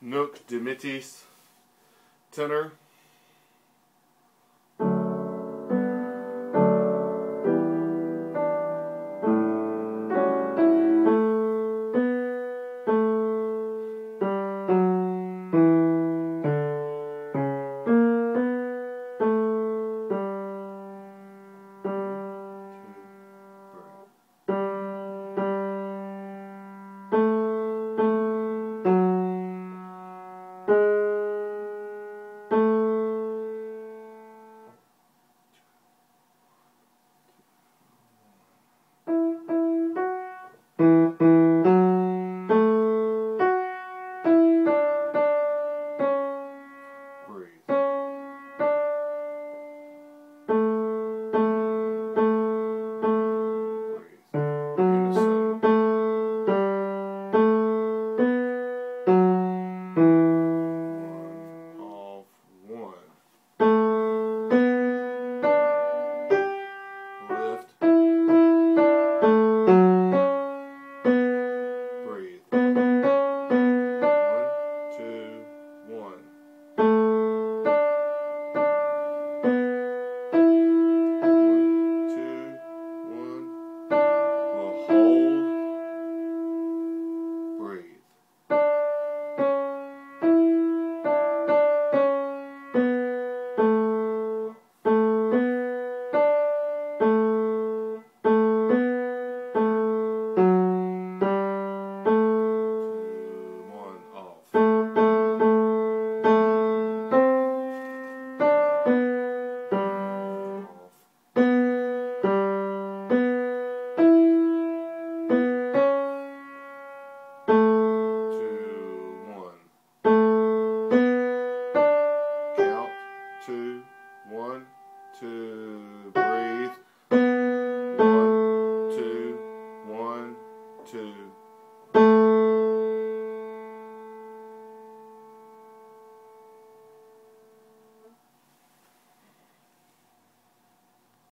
Nunc Dimittis tenor One, two, breathe.